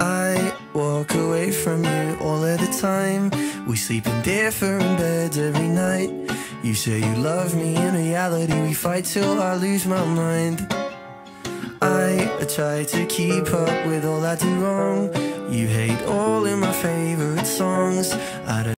I walk away from you all of the time. We sleep in different beds every night. You say you love me, in reality, we fight till I lose my mind. I try to keep up with all I do wrong. You hate all of my favorite songs. I don't